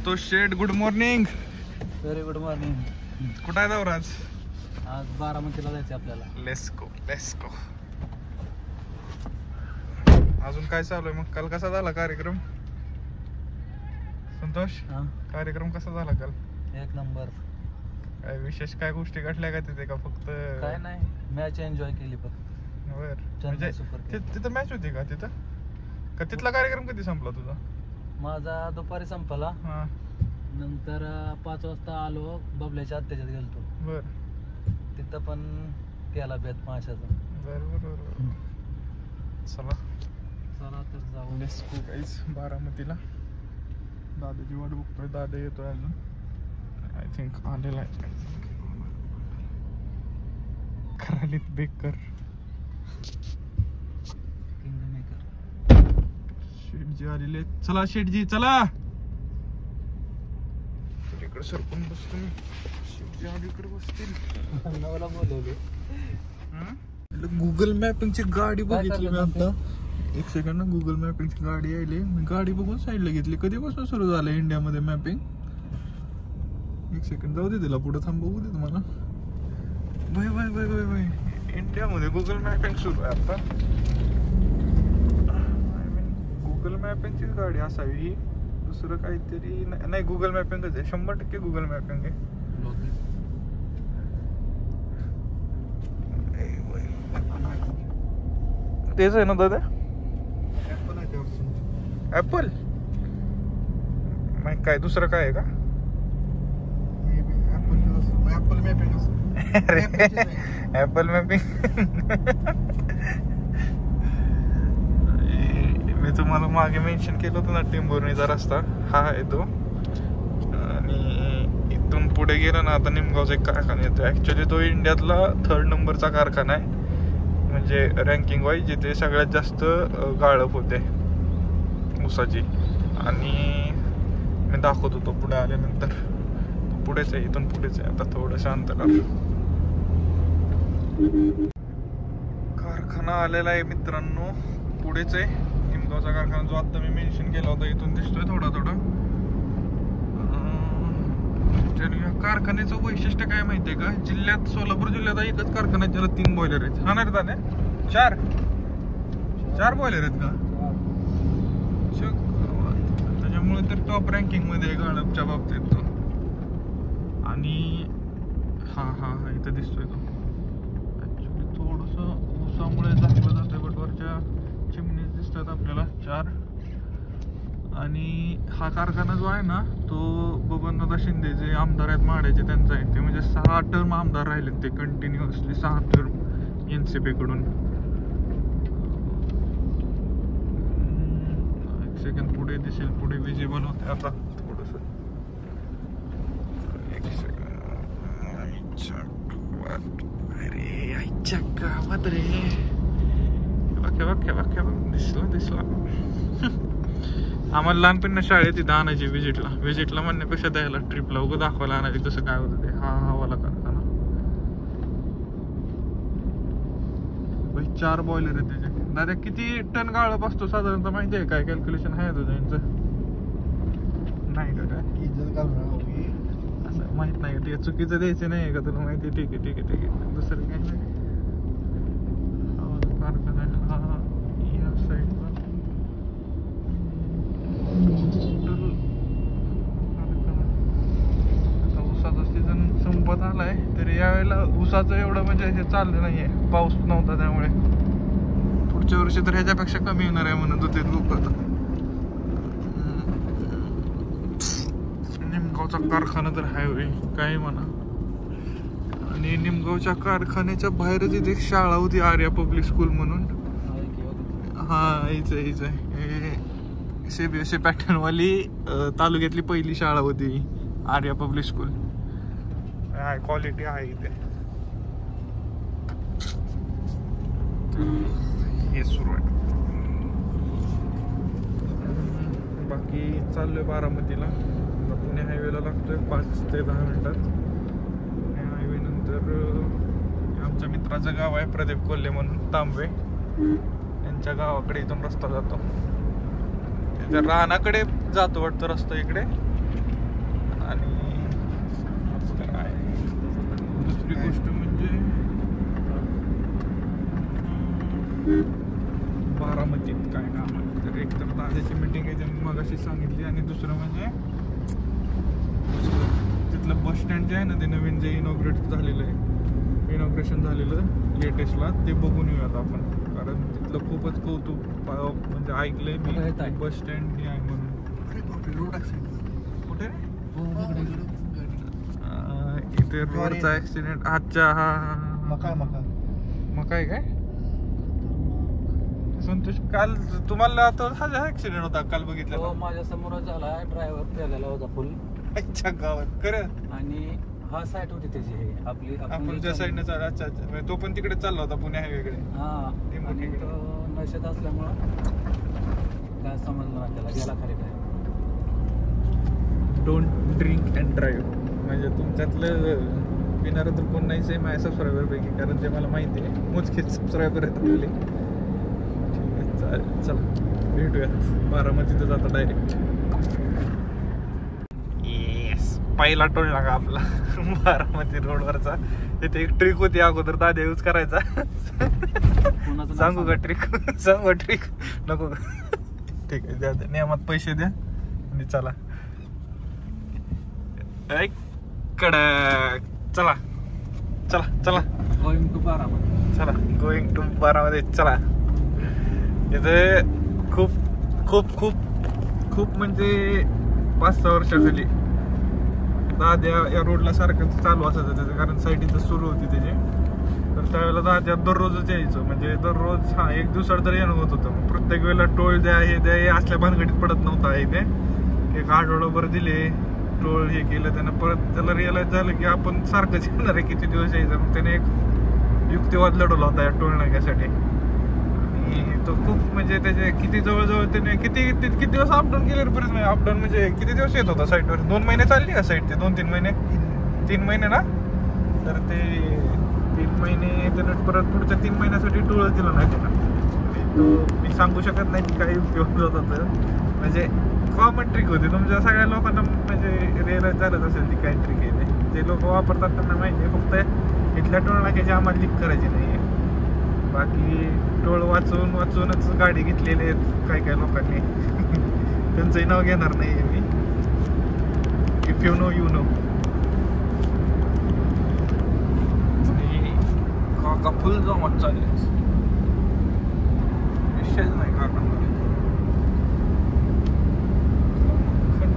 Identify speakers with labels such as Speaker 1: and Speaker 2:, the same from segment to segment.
Speaker 1: Santosh Sheth good morning
Speaker 2: very good morning
Speaker 1: कुठं आहे दौराज
Speaker 2: आज बारामतीला जायचं आपल्याला.
Speaker 1: लेस्को लेस्को अजून काय चालू आहे मग? काल कसा झाला कार्यक्रम? संतोष
Speaker 2: हा?
Speaker 1: कार्यक्रम कसा झाला काल?
Speaker 2: एक नंबर.
Speaker 1: काय विशेष काय गोष्टी घडल्या का तिथे का फक्त?
Speaker 2: काय नाही मॅच एन्जॉय केली फक्त.
Speaker 1: बर.
Speaker 2: चेन्नई
Speaker 1: म्हणजे
Speaker 2: सुपर
Speaker 1: ति-
Speaker 2: किंग.
Speaker 1: तिथं मॅच होती का तिथं? का तिथला कार्यक्रम कधी संपला तुझा?
Speaker 2: माझा दुपारी संपला.
Speaker 1: हा.
Speaker 2: नंतर अं, पाच वाजता आलो बबल्याच्या आत्याच्यात गेलतो.
Speaker 1: बर.
Speaker 2: तिथं पण केला बेत माशाचा.
Speaker 1: बर बर बर बर. चला.
Speaker 2: चला तर जाऊ.
Speaker 1: लेस्को काहीच बारामतीला. दादाची वाट बघतोय. दादा येतोय अजून. आय थिंक आलेला आहे. करालीत बेकर
Speaker 2: किंग मेकर
Speaker 1: शेटजी आलेले. चला शेटजी चला. इकडे सरकून बसतो मी शेटजी अलीकडे बसतील.
Speaker 2: नवला बोलवले.
Speaker 1: गुगल मॅपिंगची गाडी बघितली मी आता. एक सेकंड ना गुगल मॅपिंगची गाडी आली मी गाडी बघून साईडला घेतली. कधीपासून सुरू झालं इंडियामध्ये मॅपिंग एक सेकंड जाऊ दे तिला. पुढे थांब बघू दे तुम्हाला. Bye bye bye bye bye. इंडियामध्ये गुगल मॅपिंग सुरू आहे आता गुगल मॅपिंगचीच गाडी असावी ही. दुसरं काहीतरी नाही- नाही गुगल मॅपिंगच आहे. शंभर टक्के गुगल मॅपिंग आहे. तेच आहे ना दादा? ऍपल मग काय दुसरं काय आहे का? ऍपल मॅपिंग मी तुम्हाला मागे मेन्शन केलं होतं ना टिंबुर्णीचा रस्ता. हा आहे तो. आणि इथून पुढे गेला ना आता निमगावचा एक कारखाना येतो ॲक्च्युली तो इंडियातला थर्ड नंबरचा कारखाना आहे. म्हणजे रँकिंग वाईज जिथे सगळ्यात जास्त गाळप होते. ऊसाची आणि मी दाखवत होतो पुढे आल्यानंतर. पुढेच आहे इथून पुढेच आहे. आता थोडं शांत कारखाना आलेला आहे मित्रांनो. पुढेच आहे. निमगावचा कारखाना जो आत्ता मी मेन्शन केला होता इथून दिसतोय थोडा थोडा. तर या कारखान्याचं वैशिष्ट्य काय माहितीये का? जिल्ह्यात सोलापूर जिल्ह्यात एकच कारखाना त्याला ज्याला तीन बॉयलर आहेत. हा नाही दादा चार. चार बॉयलर आहेत का? त्याच्यामुळे तर टॉप रँकिंगमध्ये गाडपच्या गाळपच्या बाबतीत तो. आणि हा हा हा इथं दिसतोय तो. ऍक्च्युली थोडस ऊसामुळे झाकलं दिसतात आपल्याला चार. आणि हा कारखाना जो आहे ना तो बबनदादा शिंदे जे आमदार आहेत माड्याचे त्यांचा आहे. ते म्हणजे सहा टर्म आमदार राहिलेत ते कंटिन्युअसली सहा टर्म एन सी पी कडून. एक सेकंड पुढे दिसेल पुढे विजिबल होते आता. थोडस. एक सेकंड अरे आईच्या गावात रे. वाक्य वाक्य वाक्य दिसला दिसला. आम्हाला लहानपणी शाळेत तिथं आणायची विजिटला विजिटला म्हणण्यापेक्षा द्यायला ट्रिपला उगं दाखवायला आणायची कसं काय होतं ते. हा हा वाला कारखाना बाई, चार बॉयलर आहेत त्याचे. दादा किती टन गाळप असतो साधारणतः माहिती आहे काय कॅल्क्युलेशन आहे तुझं यांचं? नाही का काय? असं माहीत नाही. ते चुकीचं द्यायचं नाही का तुला माहिती? आहे? ठीक आहे ठीक आहे ठीक आहे. दुसरं काही नाही हा वाला कारखाना आहे. हा हा या साईडला आता ऊसाचा सीझन संपत आलाय तर पावसाचं एवढं म्हणजे हे चाललं नाहीये. पाऊस नव्हता त्यामुळे. पुढच्या वर्षी तर ह्याच्यापेक्षा कमी येणार आहे म्हणत होते लोक निमगावचा कारखाना तर हायवे काय म्हणा. आणि निमगावच्या कारखान्याच्या बाहेरच इथे एक शाळा होती आर्या पब्लिक स्कूल म्हणून. हा हीच आहे हीच आहे सीबीएसई पॅटर्न तालुक्यातली पहिली शाळा होती Arya public school. High quality आहे इथे. हे सुरू आहे. बाकी चाललोय बारामतीला. पुणे हायवेला लागतोय पाच ते दहा मिनिटात. पुणे हायवे नंतर आमच्या मित्राचं गाव आहे प्रदीप कोल्हे म्हणून तांबवे. त्यांच्या गावाकडे इथून रस्ता जातो. त्याच्या रानाकडे जातो वाटतं रस्ता इकडे. आणि दुसरी गोष्ट म्हणजे बारामतीत काय काम आहे? तर एक तर दादाची मिटिंग आहे ते मग अशी सांगितली आणि दुसरं म्हणजे तिथलं बस स्टँड जे आहे ना ते नवीन जे इनॉग्रेट झालेलं आहे इनॉग्रेशन झालेलं लेटेस्टला ते बघून येऊयात आपण. कारण तिथलं खूपच कौतुक म्हणजे ऐकलंय
Speaker 2: आहे.
Speaker 1: मी बस स्टँड हे आहे म्हणून. कुठे रे? अं, इथे रोडचा ऍक्सिडेंट आजच्या हा हा, हा
Speaker 3: मका मका.
Speaker 1: मग काय काय? संतोष काल तुम्हाला तो हा ऍक्सिडेंट होता काल बघितला
Speaker 2: माझ्या समोरच झाला ड्रायव्हर पेलेला होता फुल
Speaker 1: अच्छा गावात. खरं?
Speaker 2: आणि हा साईट होती त्याची हे आपली
Speaker 1: आपण ज्या साईडने चालला अच्छा अच्छा. म्हणजे तो पण तिकडे चालला होता पुणे हायवेकडे
Speaker 2: हा नशेत असल्यामुळं काय समजलं नाही त्याला गेला खाली काय.
Speaker 1: डोंट ड्रिंक अँड ड्राईव्ह म्हणजे तुमच्यातलं पिणारं तर कोण नाहीच आहे माझ्या सबस्क्रायबर पैकी कारण ते मला माहिती आहे. मोजकेच सबस्क्रायबर आहेत आपले. चालेल चला भेटूयात. बारामतीतच जाता डायरेक्ट येस पहिला टोल लागा आपला. बारामती रोडवरचा तिथे एक ट्रिक होती अगोदर दादा यूज करायचा. सांगू का? ट्रिक सांगू का ट्रिक नको. का? ठीक आहे द्या. नियमात पैसे द्या आणि चला. ऐ, कडक. चला. चला चला.
Speaker 2: Going to Baramati.
Speaker 1: चला. गोइंग टू बारामध्ये चला. इथे खूप खूप खूप खूप म्हणजे पाच सहा वर्षाखाली दाद्या या रोडला सारखं चालू असायचं त्याचं कारण साईड इथं सुरू होती त्याची. तर त्यावेळेला दाद्या दररोजच यायचं. म्हणजे दररोज हा एक दिवसाला तर येणं होत होतं. प्रत्येक वेळेला टोळ द्या हे द्या हे असल्या भानगडीत पडत नव्हता इथे. एक आठवडाभर दिले टोळ हे केलं त्यानं परत त्याला रिअलाईज झालं की आपण सारखंच येणार आहे किती दिवस यायचं. मग त्याने एक युक्तिवाद लढवला होता या टोळ नाक्यासाठी. आणि तो खूप म्हणजे त्याचे किती जवळजवळ त्याने किती किती किती दिवस अपडाऊन केले रे परत अपडाऊन म्हणजे किती दिवस येत होता साईटवर दोन महिने चालली का साईट ते? दोन तीन महिने? तीन महिने. ना? तर ते तीन महिने त्यानं परत पुढच्या तीन महिन्यासाठी टोळच दिलं नाही त्यानं. मी सांगू शकत नाही की काय उपयोग होत होतं. म्हणजे कॉमन ट्रिक होती. तुमच्या सगळ्या लोकांना म्हणजे रिअलाइज झालंच असेल ती काय ट्रिक आहे ते जे लोक वापरतात त्यांना माहिती आहे. फक्त इथल्या टोळ नाक्याची आम्हाला लिक करायची नाही आहे बाकी टोळ वाचवून वाचवूनच गाडी घेतलेली आहेत काही काही लोकांनी. त्यांचंही नाव घेणार नाही मी. If you know you know काका फुल जमत चालले विषयच नाही खंड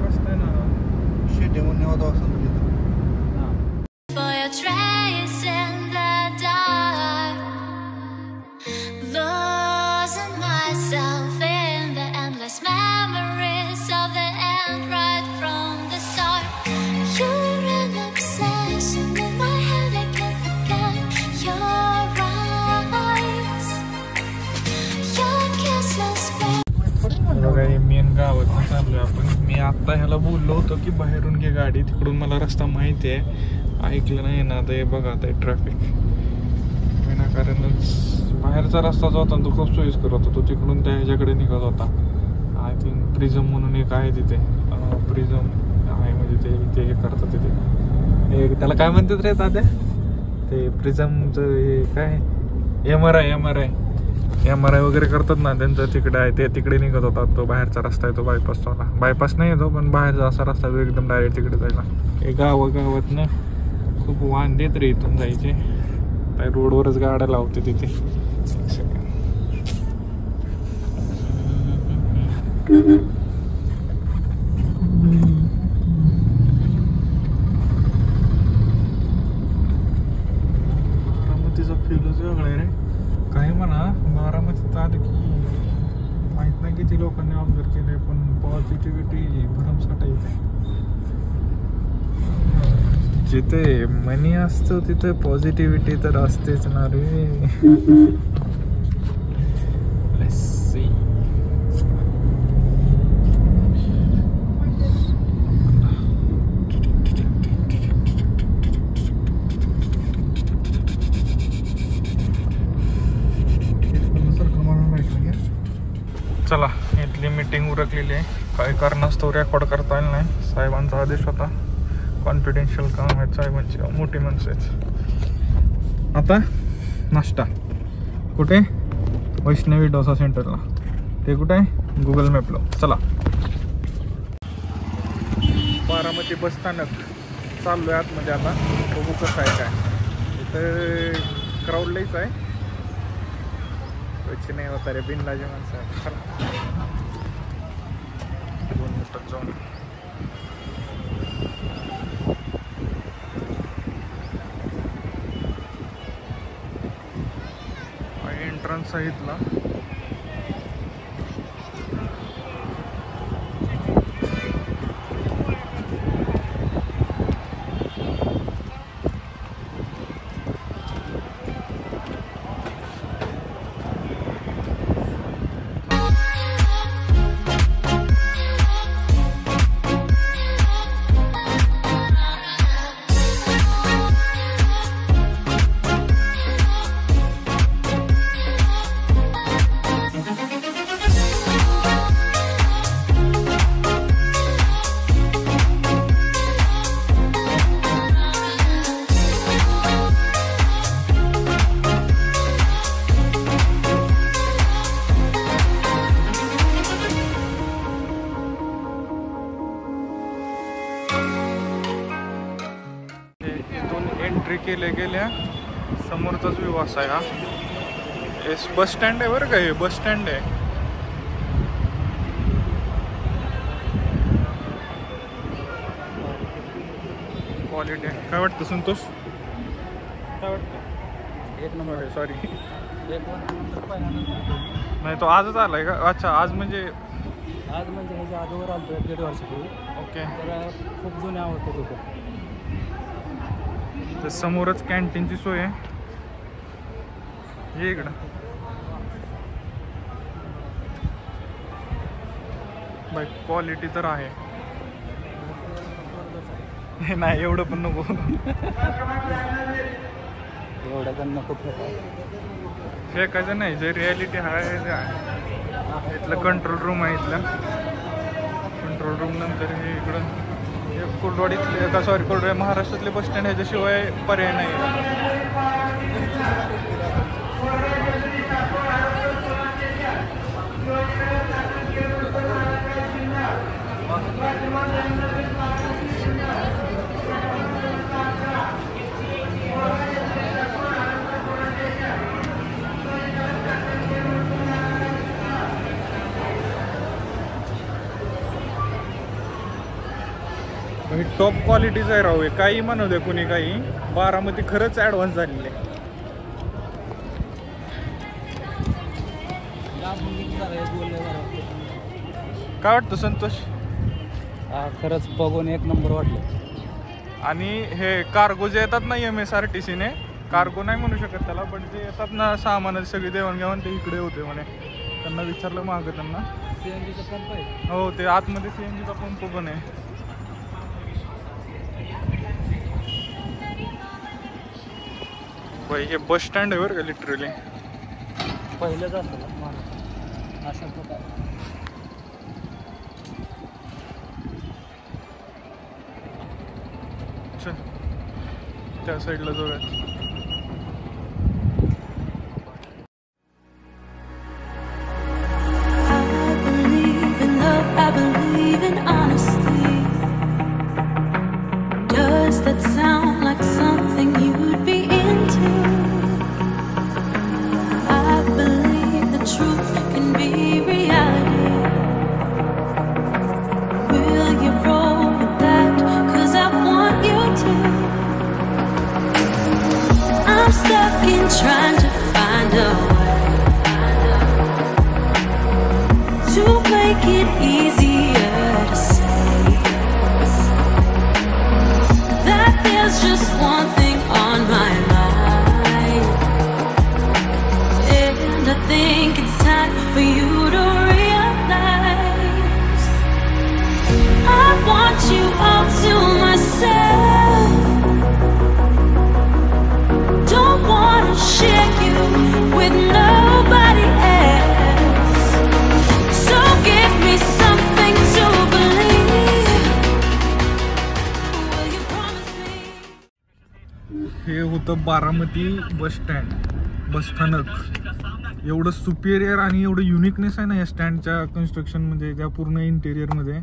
Speaker 1: रस्ता आहे ना
Speaker 3: शेटे म्हणणे होता असं
Speaker 2: हा.
Speaker 1: हे मेन गावात चाललोय आपण. मी आत्ता ह्याला बोललो होतो की बाहेरून घे गाडी तिकडून मला रस्ता माहिती आहे. ऐकलं नाही ना आता हे बघा आता ट्रॅफिक विनाकारणच. बाहेरचा रस्ता जो होता तो खूप सोयीस्कर होता. तो तिकडून त्या ह्याच्याकडे निघत होता. आय थिंक प्रिझम म्हणून एक आहे तिथे. प्रिझम आहे म्हणजे ते ते हे करतात तिथे. हे त्याला काय म्हणतात रे दादा ते प्रिझमचं हे काय? M R I M R I M R I वगैरे करतात ना त्यांचं तिकडे आहे ते तिकडे निघत होतात. तो बाहेरचा रस्ता आहे तो बायपास बायपास नाही येतो पण बाहेरचा असा रस्ता तो एकदम डायरेक्ट तिकडे जायला. हे गावागावात खूप वाहन देत रे इथून जायचे. काय रोडवरच गाड्या लावते तिथे. एक second. बारामतीचा फीलच वेगळा आहे रे काही म्हणा बारामतीत आलं की माहीत नाही किती लोकांनी ऑब्झर्व केलंय पण पॉझिटिव्हिटी भरमसाठ येते जिथे मनी असतो तिथे पॉझिटिव्हिटी तर असतेच ना रे. चला इथली मीटिंग उरकलेली आहे. काही कारणास्तव रेकॉर्ड करता आलं नाही. साहेबांचा आदेश होता. कॉन्फिडेन्शियल काम आहे साहेबांची म्हणजे मोठी माणसं आहेत. आता नाश्ता. कुठे? वैष्णवी डोसा सेंटरला. ते कुठे? आहे गुगल मॅपला चला. बारामती बस स्थानक चाललो आहे आतमध्ये आता. बघू कसं आहे काय. इथं क्राऊड लईच आहे. कच्ची नाही होता रे बिनलाजी माणसं आहे दोन मिनिटात जाऊन. येऊ. असा आहे हा. एस बस स्टँड आहे बरं का हे बस स्टँड आहे. क्वालिटी आहे. काय वाटतं संतोष? काय वाटतं?
Speaker 2: एक नंबर
Speaker 1: सॉरी
Speaker 2: एक नंबर पहिल्यांदा
Speaker 1: नाही तो आजच आलाय का? अच्छा आज म्हणजे?
Speaker 2: आज म्हणजे ह्याच्या अगोदर आलतो एक दीड वर्षापूर्वी.
Speaker 1: ओके.
Speaker 2: तर खूप जुन्या अवस्थेत होतं.
Speaker 1: तर समोरच कॅन्टीनची सोय आहे. ये इकडं. बाय क्वालिटी तर आहे. नाही एवढं पण नको.
Speaker 2: एवढ्या जण नको.
Speaker 1: फेकायचं नाही जे रियालिटी आहे इथलं कंट्रोल रूम आहे इथलं. कंट्रोल रूम नंतर हे इकडं. कुर्डवाडीतले का सॉरी कुर्डवाडी महाराष्ट्रातले बस स्टँड ह्याच्याशिवाय पर्याय नाही. ही टॉप क्वालिटीच आहे राहू हे. काही म्हणू दे कुणी काही. बारामती खरंच ॲडव्हान्स झालेली आहे. काय वाटतं संतोष?
Speaker 2: हा खरंच बघून एक नंबर वाटलं.
Speaker 1: आणि हे कार्गो जे येतात ना एम एस आर टी सीने कार्गो नाही म्हणू शकत त्याला पण जे येतात ना सामानाची सगळी देवाणघेवाण ते इकडे होते म्हणे. त्यांना विचारलं मागं त्यांना.
Speaker 2: सी एन जीचा पंप आहे.
Speaker 1: हो ते आतमध्ये सी एन जीचा पंप पण आहे. बाई हे बस स्टँड आहे बरं का लिटरली
Speaker 2: पहिलंच असतं अशा प्रकारे.
Speaker 1: त्या साईडला जाऊया
Speaker 3: make it easier
Speaker 1: होतं बारामती बस स्टँड बस स्थानक. एवढं सुपिरियर आणि एवढं युनिकनेस आहे ना या स्टँडच्या कन्स्ट्रक्शनमध्ये त्या पूर्ण इंटेरियरमध्ये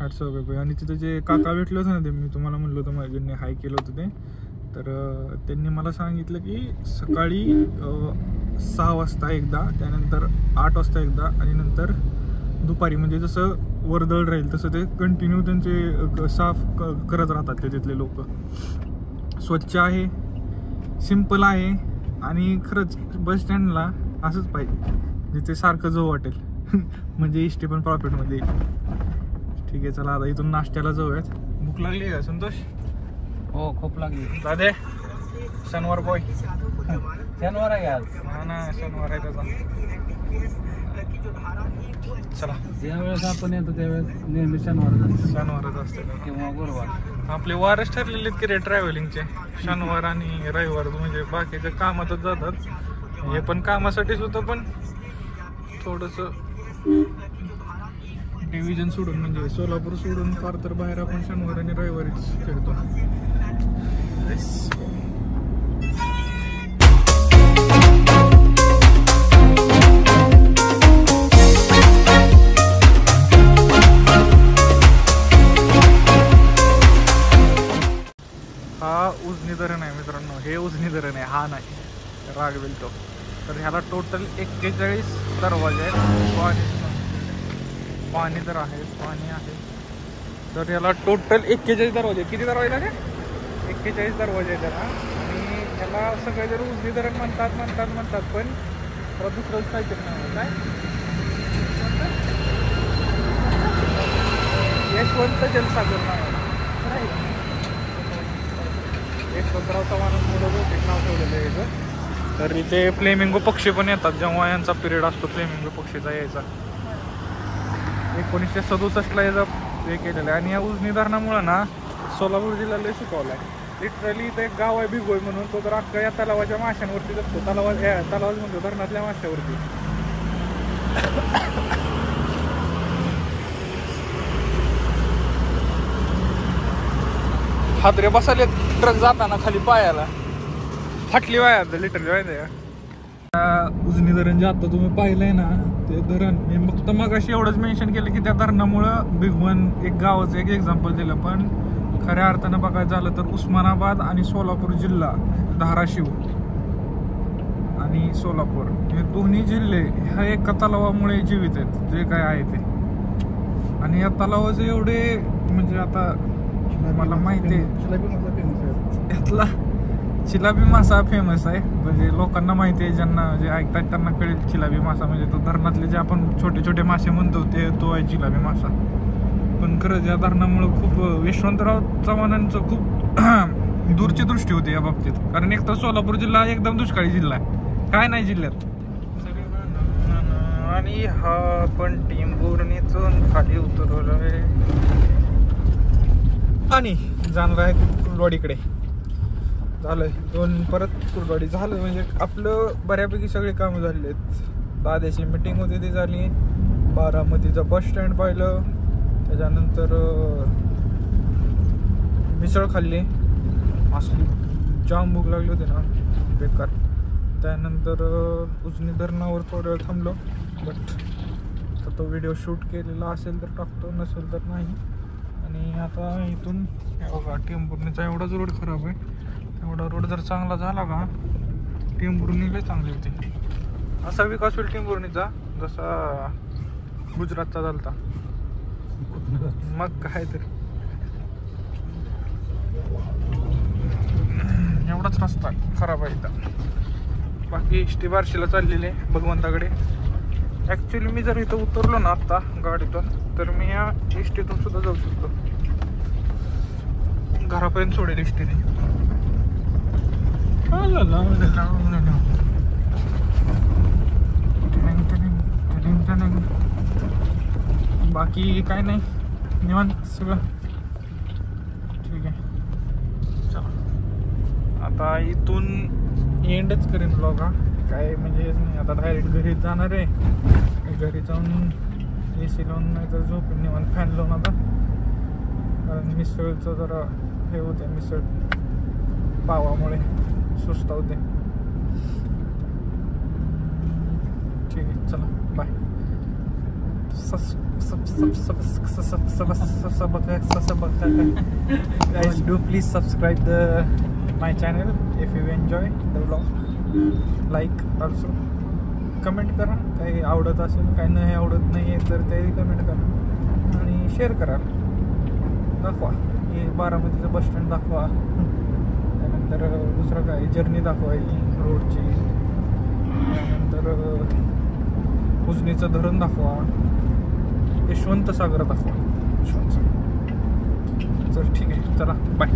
Speaker 1: हॅट्सअप आहे आणि तिथं जे काका भेटलं होतं ना ते मी तुम्हाला म्हणलं होतं माझ्या ज्यांनी हाय केलं होतं ते. तर त्यांनी मला सांगितलं की सकाळी सहा वाजता एकदा त्यानंतर आठ वाजता एकदा आणि नंतर दुपारी. म्हणजे जसं वर्दळ राहील तसं ते कंटिन्यू त्यांचे साफ क- करत राहतात ते तिथले लोक. स्वच्छ आहे. सिंपल आहे आणि खरंच बस स्टँडला असंच पाहिजे जिथे सारखं जाऊ वाटेल. म्हणजे इष्टी पण प्रॉफिटमध्ये येईल. ठीक आहे चला आता इथून नाश्त्याला जाऊयात. भूक लागली का संतोष?
Speaker 2: हो खूप लागली.
Speaker 1: दादे शनिवार बॉय
Speaker 2: शनिवार आहे आज?
Speaker 1: हा ना शनिवार आहे त्याचा. चला.
Speaker 2: ज्यावेळेस आपण येतो त्यावेळेस नेहमी शनिवार असतो.
Speaker 1: शनिवारच असते.
Speaker 2: किंवा गुरुवार.
Speaker 1: आपले वारच ठरलेले आहेत की रे ट्रॅव्हलिंगचे शनिवार आणि रविवार म्हणजे बाकीच्या कामातच जातात. हे पण कामासाठीच होतं पण थोडस डिव्हिजन सोडून म्हणजे सोलापूर सोडून फार तर बाहेर आपण शनिवार आणि रविवारीच फिरतो. हे नाही धरण आहे हा नाही रागवेल तो तर ह्याला टोटल एक्केचाळीस दरवाजे आहेत. पाणी पाणी तर आहे पाणी आहे. तर ह्याला टोटल एक्केचाळीस दरवाजे किती दरवाजे आहे एक्केचाळीस दरवाजे आहेत त्याला आणि ह्याला सगळे जर उजनी धरण म्हणतात म्हणतात म्हणतात पण त्याला दुसरंच काहीतरी नाव काय? यशवंत जलसागर नाव आहे. Right. यशवंतराव चव्हाणांमुळे बहुतेक नाव ठेवलेलं आहे याचं. तर इथे फ्लेमिंगो पक्षी पण येतात जेव्हा यांचा पिरियड असतो फ्लेमिंगो पक्षीचा यायचा. एकोणीसशे सदुसष्टला याचा हे केलेलं आहे. आणि या उजनी धरणामुळं ना सोलापूर जिल्ह्याला सुकवला आहे. लिटरली इथं एक गाव आहे बिगोय म्हणून तो तर अख्खा या तलावाच्या माशांवरती जगतो. तलावा या म्हणतो धरणातल्या माशावरती. हादरे बसायले ट्रक जाताना खाली पायाला. फाटली वाया लिटरली का? उजनी धरण जे आता तुम्ही पाहिलंय ना ते धरण मी फक्त मग अशी एवढंच मेन्शन केलं की त्या धरणामुळं भिगवण एक गावाचं एक एक्झाम्पल दिलं पण खऱ्या अर्थानं बघायचं झालं तर उस्मानाबाद आणि सोलापूर जिल्हा धाराशिव आणि सोलापूर. हे दोन्ही जिल्हे ह्या एका तलावामुळे जीवित आहेत जे काय आहे ते. आणि या तलावाचे एवढे म्हणजे आता मला माहिती आहे. यातला चिलाबी मासा फेमस आहे. म्हणजे लोकांना माहिती आहे ज्यांना जे ऐकतात त्यांना कळेल चिलाबी मासा. म्हणजे तो धरणातले जे आपण छोटे छोटे मासे म्हणतो ते तो आहे चिलाबी मासा. पण खरंच या धरणामुळे खूप यशवंतराव चव्हाणांचं खूप दूरची दृष्टी होती या बाबतीत. कारण एक तर सोलापूर जिल्हा एकदम दुष्काळी जिल्हा आहे. काय नाही जिल्ह्यात. आणि हा पण टिंबुर्णीतून खाली उतरवलाय आणि जाणार आहे कुर्डवाडीकडे झालंय दोन परत कुर्डवाडी झालं. म्हणजे आपलं बऱ्यापैकी सगळे कामं झाले आहेत. दाद्याची मिटिंग होती ती झाली. बारामतीचं बस स्टँड पाहिलं. त्याच्यानंतर मिसळ खाल्ली. असली जाम भूक लागली होती ना. बेकार. त्यानंतर उजनी धरणावर थोडं वेळ थांबलो. बट तर तो व्हिडिओ शूट केलेला असेल तर टाकतो. नसेल तर नाही. आणि आता इथून हे बघा टेंभुर्णीचा एवढाच रोड खराब आहे. एवढा रोड जर चांगला झाला का टिंबुर्णीला चांगली होती. असा विकास होईल टिंबुर्णीचा जसा गुजरातचा झालता. मग काय तर. एवढाच रस्ता खराब आहे इथं. बाकी इष्टी बारशीला चाललेली आहे भगवंताकडे. ॲक्च्युली मी जर इथं उतरलो ना आत्ता गाडीतून तर मी या इष्टीतून सुद्धा जाऊ शकतो. घरापर्यंत सोडेल इष्टीने बाकी काय नाही निवांत सगळं ठीक आहे चला आता इथून एंडच करेन ब्लॉग हा. काय म्हणजे हेच नाही आता डायरेक्ट घरी जाणार आहे. घरी जाऊन ए सी लावून नाही तर झोपून निवांत फॅन लावून आता. कारण मिसळचं जरा हे होतं मिसळ पावामुळे. सुस्तावते ठीक आहे चला bye guys do please subscribe the my channel if you enjoy the vlog. Like also. Comment करा काही आवडत असेल काही नाही आवडत नाही आहे तर तेही कमेंट करा. आणि शेअर करा. दाखवा. हे बारामतीचं बस स्टँड दाखवा. त्यानंतर दुसरं काय जर्नी दाखवायची रोडची त्यानंतर उजनीचं धरण दाखवा. यशवंत सागर दाखवा. यशवंत सागर. चल ठीक आहे. चला बाय